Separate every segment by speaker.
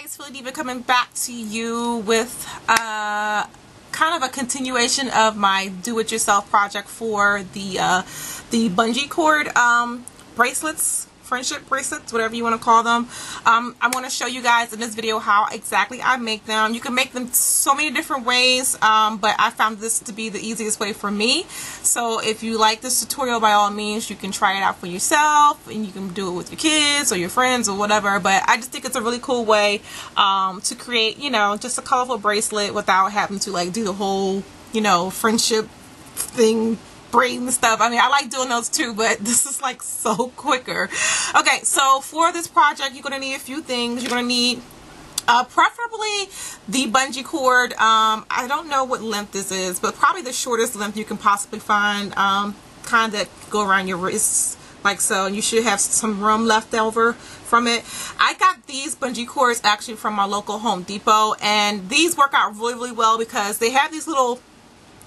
Speaker 1: guys, Philly coming back to you with uh, kind of a continuation of my do-it-yourself project for the uh, the bungee cord um, bracelets friendship bracelets, whatever you want to call them. Um, I want to show you guys in this video how exactly I make them. You can make them so many different ways, um, but I found this to be the easiest way for me. So if you like this tutorial, by all means, you can try it out for yourself, and you can do it with your kids or your friends or whatever. But I just think it's a really cool way um, to create, you know, just a colorful bracelet without having to like do the whole, you know, friendship thing brain stuff. I mean, I like doing those too, but this is like so quicker. Okay, so for this project, you're to need a few things. You're to need uh, preferably the bungee cord. Um, I don't know what length this is, but probably the shortest length you can possibly find. Um, kind of go around your wrists like so. You should have some room left over from it. I got these bungee cords actually from my local Home Depot. And these work out really, really well because they have these little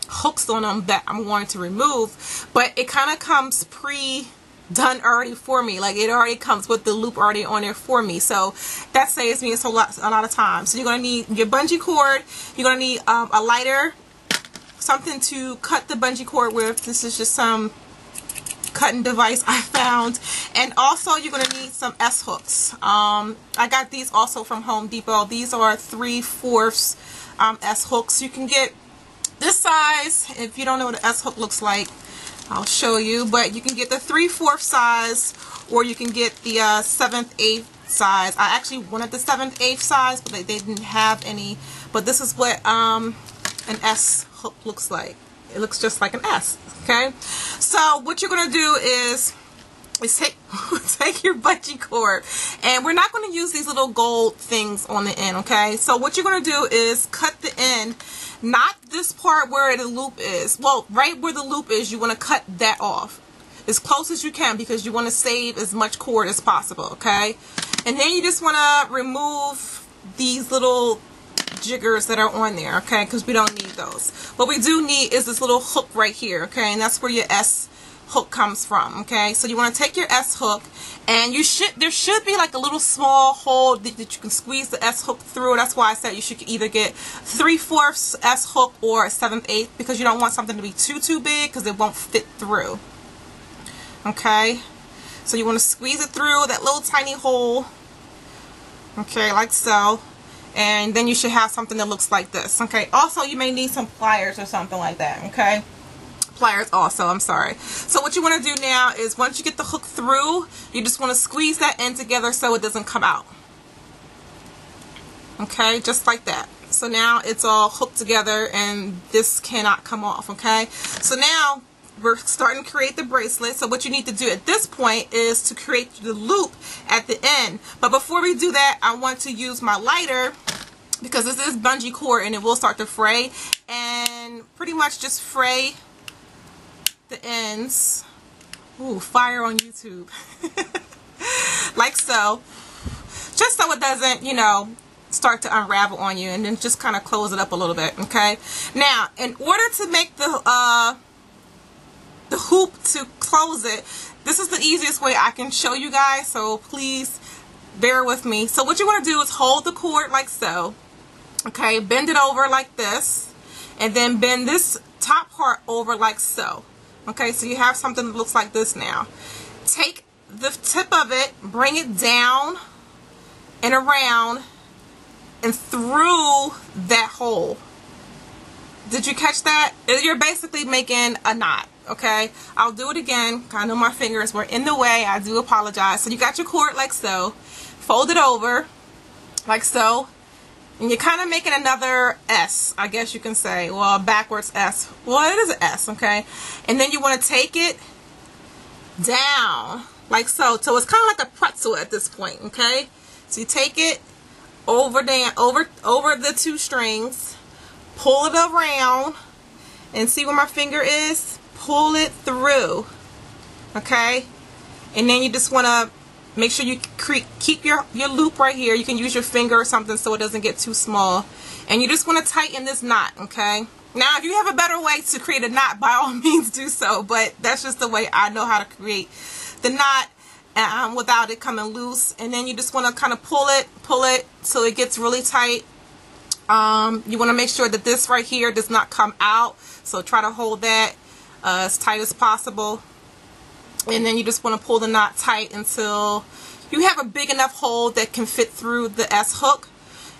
Speaker 1: hooks on them that I'm going to remove but it kind of comes pre done already for me. Like it already comes with the loop already on there for me. So that saves me a lot a lot of time. So you're going to need your bungee cord. You're to need um, a lighter something to cut the bungee cord with. This is just some cutting device I found. And also you're going to need some S hooks. Um, I got these also from Home Depot. These are 3 fourths um, S hooks. You can get this size, if you don't know what an S-hook looks like, I'll show you. But you can get the 3 4 size or you can get the uh, 7th, 8th size. I actually wanted the 7th, 8th size, but they, they didn't have any. But this is what um, an S hook looks like. It looks just like an S, okay? So what you're going to do is is take take your bungee cord and we're not going to use these little gold things on the end okay so what you're going to do is cut the end not this part where the loop is. Well, right where the loop is, you want to cut that off as close as you can because you want to save as much cord as possible, okay? And then you just want to remove these little jiggers that are on there, okay? Because we don't need those. What we do need is this little hook right here, okay? And that's where your S hook comes from okay? So you want to take your S hook and you should there should be like a little small hole that, that you can squeeze the S hook through. That's why I said you should either get 3 fourths S hook or a 7th 8th because you don't want something to be too too big because it won't fit through okay? So you want to squeeze it through that little tiny hole okay like so and then you should have something that looks like this okay? Also you may need some pliers or something like that okay pliers. Also I'm sorry. So what you want to do now is once you get the hook through you just want to squeeze that end together so it doesn't come out. Okay? Just like that. So now it's all hooked together and this cannot come off okay? So now we're starting to create the bracelet. So what you need to do at this point is to create the loop at the end. But before we do that I want to use my lighter because this is bungee cord and it will start to fray. And pretty much just fray the ends. Ooh, fire on YouTube. like so. Just so it doesn't, you know, start to unravel on you and then just kind of close it up a little bit, okay? Now, in order to make the uh, the hoop to close it, this is the easiest way I can show you guys, so please bear with me. So what you want to do is hold the cord like so, okay? Bend it over like this, and then bend this top part over like so. Okay, so you have something that looks like this now. Take the tip of it, bring it down and around and through that hole. Did you catch that? You're basically making a knot, okay? I'll do it again. I know my fingers were in the way. I do apologize. So you got your cord like so. Fold it over like so. And you're kind of making another S, I guess you can say. Well, backwards S. Well, it is an S, okay? And then you want to take it down, like so. So it's kind of like a pretzel at this point, okay? So you take it over, down, over, over the two strings, pull it around, and see where my finger is? Pull it through, okay? And then you just want to Make sure you keep your, your loop right here. You can use your finger or something so it doesn't get too small. And you just want to tighten this knot, okay? Now, if you have a better way to create a knot, by all means do so. But that's just the way I know how to create the knot. um, without it coming loose. And then you just want to kind of pull it, pull it so it gets really tight. Um, you want to make sure that this right here does not come out. So try to hold that uh, as tight as possible. And then you just want to pull the knot tight until you have a big enough hole that can fit through the S hook.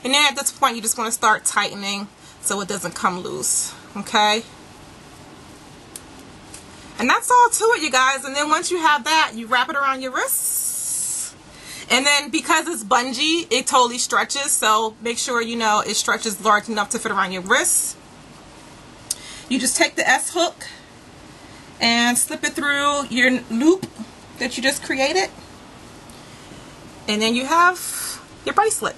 Speaker 1: And then at this point you just want to start tightening so it doesn't come loose. Okay. And that's all to it, you guys. And then once you have that, you wrap it around your wrists. And then because it's bungee, it totally stretches. So make sure, you know, it stretches large enough to fit around your wrists. You just take the S hook and slip it through your loop that you just created. And then you have your bracelet.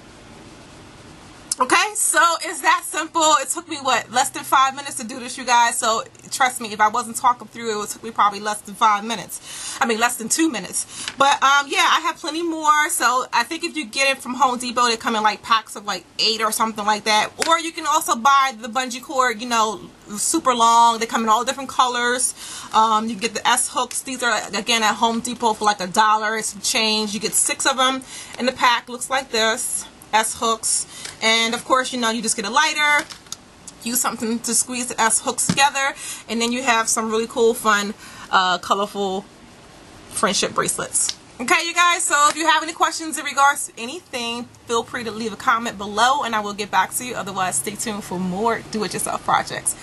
Speaker 1: Okay, so it's that simple. It took me, what, less than five minutes to do this, you guys. So trust me, if I wasn't talking through it, it took me probably less than five minutes. I mean, less than two minutes. But, um, yeah, I have plenty more. So I think if you get it from Home Depot, they come in like packs of like eight or something like that. Or you can also buy the bungee cord, you know, super long. They come in all different colors. Um, you get the S hooks. These are, again, at Home Depot for like a dollar. It's change. You get six of them in the pack. Looks like this. S hooks. And of course, you know, you just get a lighter, use something to squeeze the S hooks together, and then you have some really cool, fun, uh, colorful friendship bracelets. Okay, you guys, so if you have any questions in regards to anything, feel free to leave a comment below and I will get back to you. Otherwise, stay tuned for more do-it-yourself projects.